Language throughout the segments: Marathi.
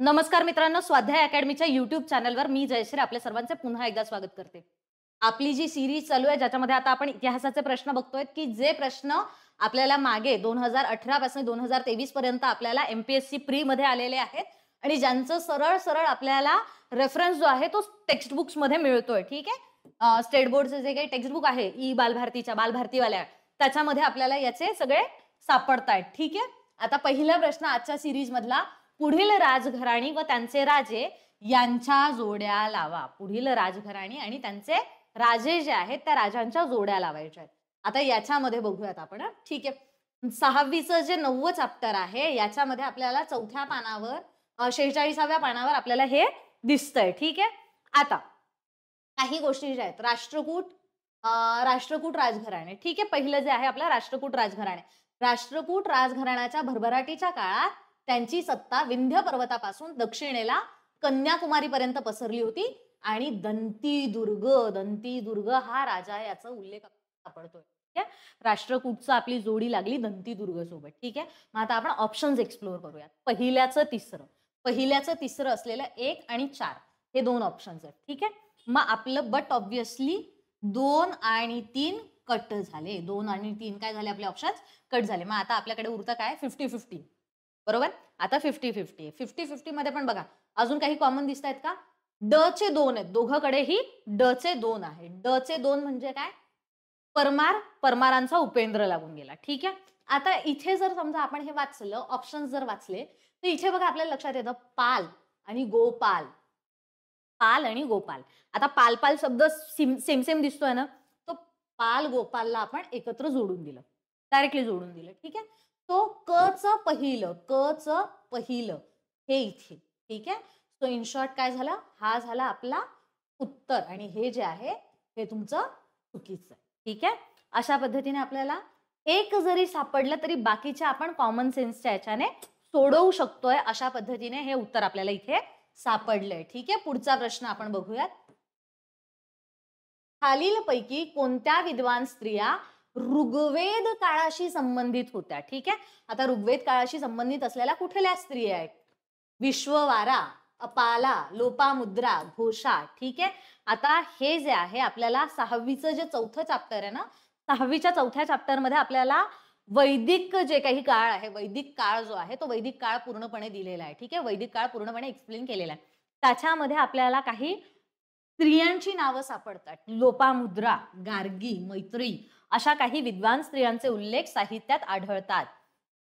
नमस्कार मित्रांनो स्वाध्याय अकॅडमीच्या युट्यूब चॅनलवर मी जयश्री आपल्या सर्वांचे पुन्हा एकदा स्वागत करते. आपली जी सिरीज चालू आहे ज्याच्यामध्ये आता आपण इतिहासाचे प्रश्न बघतोय की जे प्रश्न आपल्याला मागे दोन हजार अठरा पासून दोन हजार तेवीस पर्यंत आपल्याला एमपीएससी प्री मध्ये आलेले आहेत आणि ज्यांचं सरळ सरळ आपल्याला रेफरन्स जो आहे तो टेक्स्ट बुक्समध्ये मिळतोय ठीक आहे? स्टेट बोर्डचे जे काही टेक्स्ट बुक आहे ई बालभारतीच्या बालभारतीवाल्या त्याच्यामध्ये आपल्याला याचे सगळे सापडतायत ठीक आहे? आता पहिला प्रश्न आजच्या सिरीज मधला पुढील राजघराणी व त्यांचे राजे यांच्या जोड्या लावा. पुढील राजघराणी आणि त्यांचे राजे जे आहेत त्या राजांच्या जोड्या लावायच्या आहेत. आता याच्यामध्ये बघूयात आपण ठीक आहे. सहावीचं जे नववं चॅप्टर आहे याच्यामध्ये आपल्याला चौथ्या पानावर शेहेचाळीसाव्या पानावर आपल्याला हे दिसतंय. ठीक आहे? आता काही गोष्टी ज्या आहेत. राष्ट्रकूट राष्ट्रकूट राजघराणे. ठीक आहे? पहिलं जे आहे आपलं राष्ट्रकूट राजघराणे. राष्ट्रकूट राजघराण्याच्या भरभराटीच्या काळात त्यांची सत्ता विंध्य पर्वतापासून दक्षिणेला कन्याकुमारीपर्यंत पसरली होती. आणि दंती दुर्ग दंती दुर्ग हा राजा याचा उल्लेख सापडतोय. ठीक आहे? राष्ट्रकूटचं आपली जोडी लागली दंती दुर्ग सोबत ठीक आहे? मग आता आपण ऑप्शन्स एक्सप्लोअर करूयात. पहिल्याचं तिसरं. पहिल्याचं तिसरं असलेलं एक आणि चार. हे दोन ऑप्शन्स आहेत. ठीक आहे? मग आपलं बट ऑब्विसली दोन आणि तीन कट झाले. दोन आणि तीन काय झाले आपले ऑप्शन्स कट झाले. मग आता आपल्याकडे उरतं काय? फिफ्टी फिफ्टी बरोबर? आता फिफ्टी फिफ्टी फिफ्टी फिफ्टी मध्ये पण बघा अजून काही कॉमन दिसत आहेत का? ड चे दोन आहेत. दोघकडेही ड चे दोन आहे. ड चे दोन म्हणजे काय? परमार परमारांचा उपेंद्र लागून गेला. ठीक आहे? आता इथे जर समजा आपण हे वाचलं ऑप्शन जर वाचले तर इथे बघा आपल्याला लक्षात येतं पाल आणि गोपाल. पाल आणि गोपाल. आता पाल पाल शब्द सेम सेम दिसतोय ना? तो पाल गोपालला आपण एकत्र जोडून दिलं. डायरेक्टली जोडून दिलं. ठीक आहे? तो क च पहिलं क च पहिलं हे इथे ठीक आहे? सो इन शॉर्ट काय झालं? हा झाला आपला उत्तर आणि हे जे आहे हे तुमचं चुकीचं आहे ठीक आहे? अशा पद्धतीने आपल्याला एक जरी सापडलं तरी बाकीच्या आपण कॉमन सेन्सच्या याच्याने सोडवू शकतोय अशा पद्धतीने हे उत्तर आपल्याला इथे सापडलंय ठीक आहे? पुढचा प्रश्न आपण बघूयात. खालीलपैकी कोणत्या विद्वान स्त्रिया ऋग्वेद काळाशी संबंधित होत्या ठीक आहे? आता ऋग्वेद काळाशी संबंधित असलेल्या कुठल्या स्त्रिया आहेत? विश्ववारा अपाला लोपामुद्रा घोषा ठीक आहे? आता हे जे आहे आपल्याला सहावीचं जे चौथं चॅप्टर आहे ना सहावीच्या चौथ्या चॅप्टरमध्ये आपल्याला वैदिक जे काही काळ आहे वैदिक काळ जो आहे तो वैदिक काळ पूर्णपणे दिलेला आहे ठीक आहे? वैदिक काळ पूर्णपणे एक्सप्लेन केलेला आहे. त्याच्यामध्ये आपल्याला काही स्त्रियांची नावं सापडतात. लोपामुद्रा गार्गी मैत्री अशा काही विद्वान स्त्रियांचे उल्लेख साहित्यात आढळतात.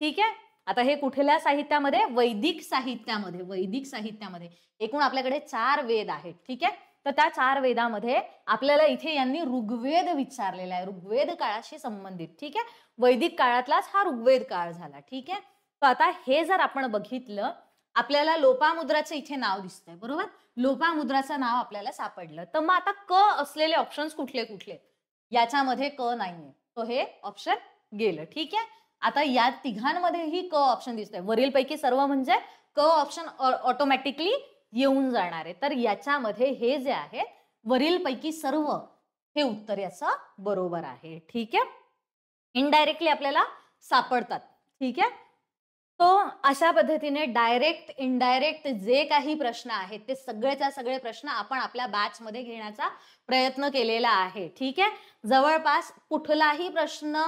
ठीक आहे? आता हे कुठल्या साहित्यामध्ये? वैदिक साहित्यामध्ये वैदिक साहित्यामध्ये. एकूण आपल्याकडे चार वेद आहेत. ठीक आहे? तर त्या चार वेदामध्ये आपल्याला इथे यांनी ऋग्वेद विचारलेला आहे. ऋग्वेद काळाशी संबंधित. ठीक आहे? वैदिक काळातलाच हा ऋग्वेद काळ झाला. ठीक आहे? तर आता हे जर आपण बघितलं आपल्याला लोपामुद्राचं इथे नाव दिसतंय. बरोबर? लोपामुद्राचं नाव आपल्याला सापडलं. तर मग आता क असलेले ऑप्शन्स कुठले कुठले याच्यामध्ये क नाहीये. तो हे ऑप्शन गेलं. ठीक आहे? आता या तिघांमध्येही क ऑप्शन दिसतंय. वरीलपैकी सर्व म्हणजे क ऑप्शन ऑटोमॅटिकली येऊन जाणार आहे. तर याच्यामध्ये हे जे आहे वरीलपैकी सर्व हे उत्तर याचं बरोबर आहे. ठीक आहे? इनडायरेक्टली आपल्याला सापडतात. ठीक आहे? तो अशा पद्धतीने डायरेक्ट इनडायरेक्ट जे काही प्रश्न आहेत ते सगळेच्या सगळे प्रश्न आपण आपल्या बॅच मध्ये घेण्याचा प्रयत्न केलेला आहे. ठीक आहे? जवळपास कुठलाही प्रश्न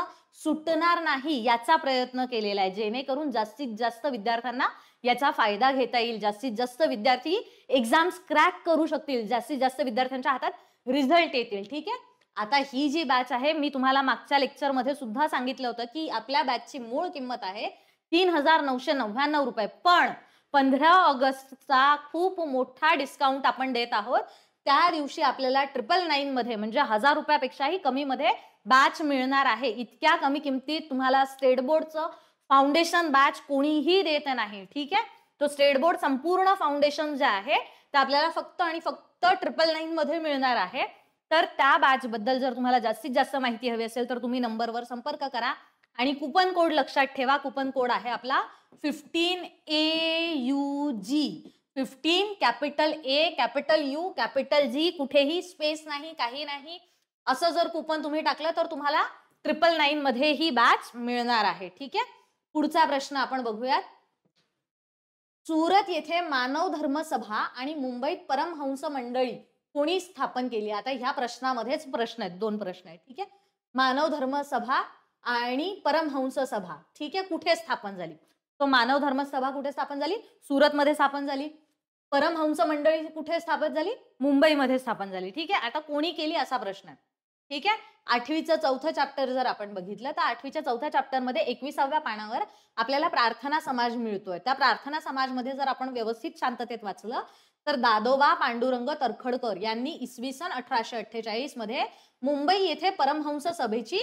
सुटणार नाही याचा प्रयत्न केलेला आहे. जेणेकरून जास्तीत जास्त विद्यार्थ्यांना याचा फायदा घेता येईल. जास्तीत जास्त विद्यार्थी एक्झाम्स क्रॅक करू शकतील. जास्तीत जास्त विद्यार्थ्यांच्या हातात रिझल्ट येतील. ठीक आहे? आता ही जी बॅच आहे मी तुम्हाला मागच्या लेक्चरमध्ये सुद्धा सांगितलं होतं की आपल्या बॅचची मूळ किंमत आहे तीन हजार नऊशे नव्याण्णव रुपये. पण पंधरा ऑगस्टचा खूप मोठा डिस्काउंट आपण देत आहोत. त्या दिवशी आपल्याला ट्रिपल नाईन मध्ये म्हणजे हजार रुपयापेक्षाही कमी मध्ये बॅच मिळणार आहे. इतक्या कमी किमतीत तुम्हाला स्टेट बोर्डचं फाउंडेशन बॅच कोणीही देत नाही. ठीक आहे? तो स्टेट बोर्ड संपूर्ण फाउंडेशन जे आहे ते आपल्याला फक्त आणि फक्त ट्रिपल नाईन मध्ये मिळणार आहे. तर त्या बॅच बद्दल जर तुम्हाला जास्तीत जास्त माहिती हवी असेल तर तुम्ही नंबरवर संपर्क करा. आणि कुपन कोड लक्षात ठेवा कुपन कोड आहे आपला fifteen A U G fifteen capital A capital U capital G कुठेही स्पेस नाही काही नाही. असं जर कुपन तुम्ही टाकलं तर तुम्हाला ट्रिपल नाईन मध्ये ही बॅच मिळणार आहे. ठीक आहे? पुढचा प्रश्न आपण बघूयात. सुरत येथे मानव धर्म सभा आणि मुंबईत परमहंस मंडळी कोणी स्थापन केली? आता ह्या प्रश्नामध्येच प्रश्न आहेत दोन प्रश्न आहेत. ठीक आहे? मानव धर्म सभा आणि परमहंस सभा ठीक आहे? कुठे स्थापन झाली? तो मानव धर्म सभा कुठे स्थापन झाली? सुरतमध्ये स्थापन झाली. परमहंस मंडळी कुठे स्थापन झाली? मुंबईमध्ये स्थापन झाली. ठीक आहे? आता कोणी केली असा प्रश्न? आहे ठीक आहे? आठवीचं चौथं चॅप्टर जर आपण बघितलं तर आठवीच्या चौथ्या चॅप्टरमध्ये एकविसाव्या पानावर आपल्याला प्रार्थना समाज मिळतोय. त्या प्रार्थना समाजमध्ये जर आपण व्यवस्थित शांततेत वाचलं तर दादोबा पांडुरंग तरखडकर यांनी इसवी सन अठराशे अठ्ठेचाळीसमध्ये मुंबई येथे परमहंस सभेची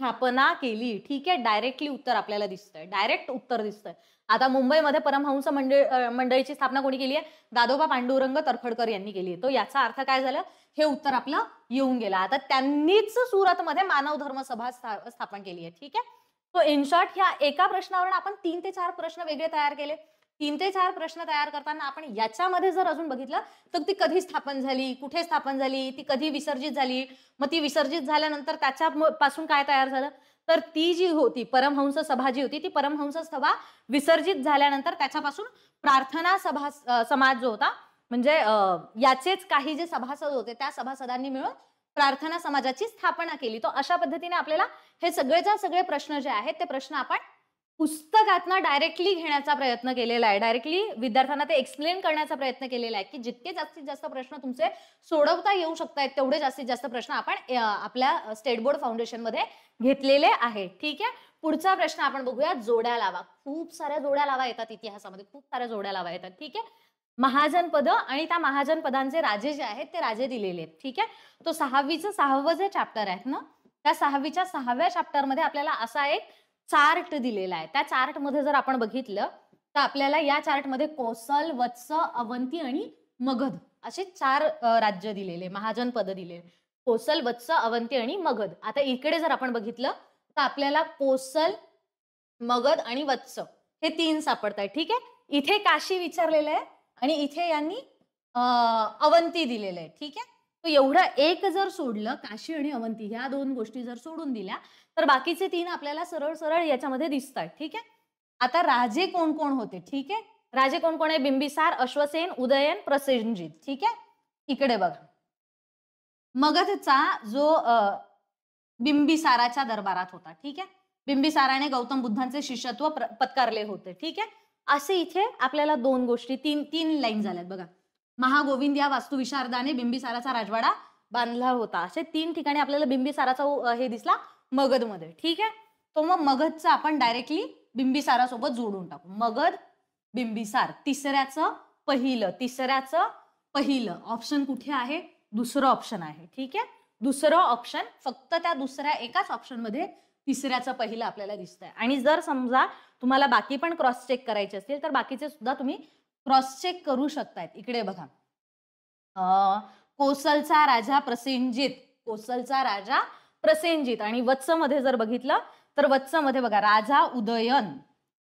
स्थापना केली ठीक आहे? डायरेक्टली उत्तर आपल्याला दिसतंय. डायरेक्ट उत्तर दिसतंय. आता मुंबईमध्ये परमहंस मंडळ मंडळीची स्थापना कोणी केली आहे? दादोबा पांडुरंग तरखडकर यांनी केली आहे. तो याचा अर्थ काय झालं? हे उत्तर आपलं येऊन गेलं. आता त्यांनीच सुरतमध्ये मानव धर्म सभा स्थापन केली आहे. ठीक आहे? सो इन शॉर्ट ह्या एका प्रश्नावरून आपण तीन ते चार प्रश्न वेगळे तयार केले. तीन ते चार प्रश्न तयार करताना आपण याच्यामध्ये जर अजून बघितलं तर ती कधी स्थापन झाली कुठे स्थापन झाली ती कधी विसर्जित झाली? मग ती विसर्जित झाल्यानंतर त्याच्या पासून काय तयार झालं? तर ती जी होती परमहंस सभा जी होती ती परमहंस सभा विसर्जित झाल्यानंतर त्याच्यापासून प्रार्थना सभा समाज जो होता म्हणजे याचेच काही जे सभासद होते त्या सभासदांनी मिळून प्रार्थना समाजाची स्थापना केली. तो अशा पद्धतीने आपल्याला हे सगळेच्या सगळे प्रश्न जे आहेत ते प्रश्न आपण पुस्तकातनं डायरेक्टली घेण्याचा प्रयत्न केलेला आहे. डायरेक्टली विद्यार्थ्यांना ते एक्सप्लेन करण्याचा प्रयत्न केलेला आहे की जितके जास्तीत जास्त प्रश्न तुमचे सोडवता येऊ शकतात तेवढे जास्तीत जास्त प्रश्न आपण आपल्या स्टेट बोर्ड फाउंडेशनमध्ये घेतलेले आहे. ठीक आहे? पुढचा प्रश्न आपण बघूया. जोड्या लावा. खूप साऱ्या जोड्या लावा येतात इतिहासामध्ये. खूप साऱ्या जोड्या लावा येतात. ठीक आहे? महाजन पद आणि त्या महाजन पदांचे राजे जे आहेत ते राजे दिलेले आहेत. ठीक आहे? तो सहावीचं सहावं जे चॅप्टर आहेत ना त्या सहावीच्या सहाव्या चॅप्टरमध्ये आपल्याला असा एक चार्ट दिलेला आहे. त्या चार्टमध्ये जर आपण बघितलं तर आपल्याला या चार्टमध्ये कोसल वत्स अवंती आणि मगध असे चार राज्य दिलेले महाजन पद दिलेले. कोसल वत्स अवंती आणि मगध. आता इकडे जर आपण बघितलं तर आपल्याला कोसल मगध आणि वत्स हे तीन सापडत ठीक आहे? इथे काशी विचारलेलं आहे आणि इथे यांनी अवंती दिलेलं आहे. ठीक आहे? एवढं एक जर सोडलं काशी आणि अवंती ह्या दोन गोष्टी जर सोडून दिल्या तर बाकीचे तीन आपल्याला सरळ सरळ याच्यामध्ये दिसतात ठीक आहे? आता राजे कोण कोण होते ठीक आहे? राजे कोण कोण आहे? बिंबिसार अश्वसेन उदयन प्रसेनजित ठीक आहे? इकडे बघा. मगधचा जो बिंबिसाराच्या दरबारात होता ठीक आहे? बिंबिसाराने गौतम बुद्धांचे शिष्यत्व पत्कारले होते ठीक आहे? असे इथे आपल्याला दोन गोष्टी तीन तीन लाईन झाल्यात बघा. महागोविंद या वास्तुविशारदाने बिंबिसाराचा राजवाडा बांधला होता. असे तीन ठिकाणी आपल्याला बिंबिसाराचा हे दिसला मगधमध्ये. ठीक आहे? तो मग मगधचं आपण डायरेक्टली बिंबिसारासोबत जोडून टाकू. मगध बिंबिसार. तिसऱ्याचं पहिलं. तिसऱ्याचं पहिलं. ऑप्शन कुठे आहे? दुसरं ऑप्शन आहे. ठीक आहे? दुसरं ऑप्शन फक्त त्या दुसऱ्या एकाच ऑप्शनमध्ये तिसऱ्याचं पहिलं आपल्याला दिसतंय. आणि जर समजा तुम्हाला बाकी पण क्रॉस चेक करायचे असतील तर बाकीचे सुद्धा तुम्ही क्रॉस चेक करू शकतायत. इकडे बघा. कोसलचा राजा प्रसेनजित. कोसलचा राजा प्रसेनजित. आणि वत्समध्ये जर बघितलं तर वत्समध्ये बघा राजा उदयन.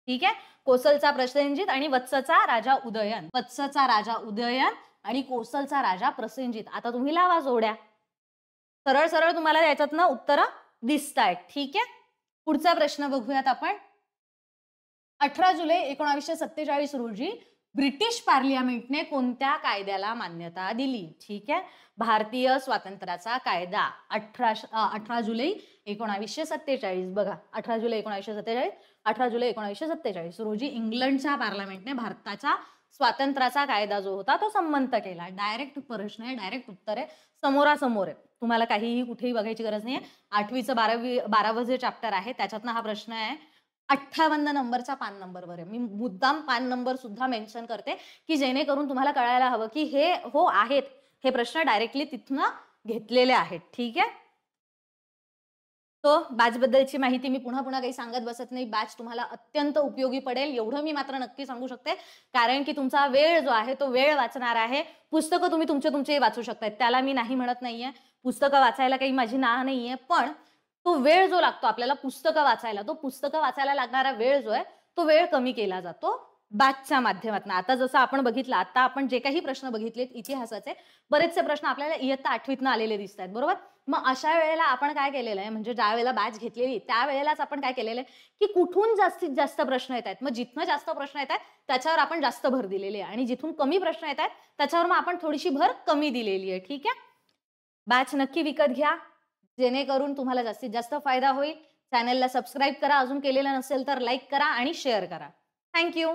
ठीक आहे? कोसलचा प्रसेनजित आणि वत्सचा राजा उदयन. वत्सचा राजा उदयन आणि कोसलचा राजा प्रसेनजित. आता तुम्ही लावा जोड्या. सरळ सरळ तुम्हाला याच्यातनं उत्तर दिसतायत. ठीक आहे? पुढचा प्रश्न बघूयात आपण. अठरा जुलै एकोणाशे सत्तेचाळीस रोजी ब्रिटिश पार्लियामेंटने कोणत्या कायद्याला मान्यता दिली? ठीक आहे. भारतीय स्वातंत्र्याचा कायदा अठरा अठरा जुलै एकोणावीसशे सत्तेचाळीस. बघा अठरा जुलै एकोणावीसशे सत्तेचाळीस अठरा जुलै एकोणावीसशे सत्तेचाळीस. रोजी इंग्लंडच्या पार्लमेंटने भारताच्या स्वातंत्र्याचा कायदा जो होता तो संमत केला. डायरेक्ट प्रश्न आहे डायरेक्ट उत्तर आहे. समोरासमोर आहे. तुम्हाला काहीही कुठेही बघायची गरज नाही आठवीचं बारावी बारावं जे चॅप्टर आहे त्याच्यातनं हा प्रश्न आहे. अठ्ठावन्न नंबरचा पान नंबरवर आहे मी मुद्दाम पान नंबर सुद्धा मेन्शन करते की जेणेकरून तुम्हाला कळायला हवं की हे हो आहेत. हे प्रश्न डायरेक्टली तिथनं घेतलेले आहेत. ठीक आहे? तो बॅचबद्दलची माहिती मी पुन्हा पुन्हा काही सांगत बसत नाही. बॅच तुम्हाला अत्यंत उपयोगी पडेल. एवढं मी मात्र नक्की सांगू शकते. कारण की तुमचा वेळ जो आहे तो वेळ वाचणार आहे. पुस्तकं तुम्ही तुमचे तुमचे वाचू शकताय त्याला मी नाही म्हणत नाहीये. पुस्तकं वाचायला काही माझी ना नाहीये. पण तो वेळ जो लागतो आपल्याला पुस्तकं वाचायला तो पुस्तकं वाचायला लागणारा वेळ जो आहे तो वेळ कमी केला जातो बॅचच्या माध्यमातून. आता जसं आपण बघितलं आता आपण जे काही प्रश्न बघितलेत इतिहासाचे बरेचसे प्रश्न आपल्याला इयत्ता आठवीतनं आलेले दिसत आहेत बरोबर? मग अशा वेळेला आपण काय केलेलं आहे म्हणजे ज्या वेळेला बॅच घेतलेली त्यावेळेलाच आपण काय केलेलं आहे की कुठून जास्तीत जास्त प्रश्न येत आहेत. मग जिथनं जास्त प्रश्न येत आहेत त्याच्यावर आपण जास्त भर दिलेली आहे. आणि जिथून कमी प्रश्न येत आहेत त्याच्यावर मग आपण थोडीशी भर कमी दिलेली आहे. ठीक आहे? बॅच नक्की विकत घ्या. जेणेकरून तुम्हाला जास्तीत जास्त फायदा होईल. चॅनलला सबस्क्राईब करा. अजून केलेलं नसेल तर लाईक करा आणि शेअर करा. थँक्यू